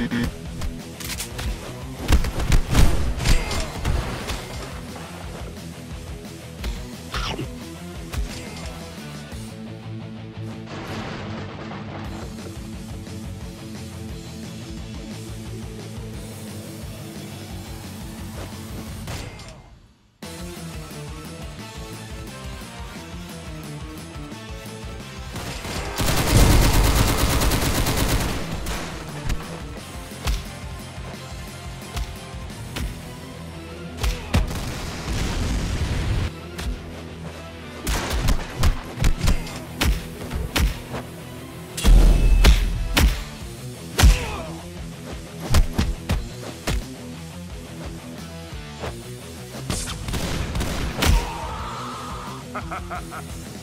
Ha ha ha ha!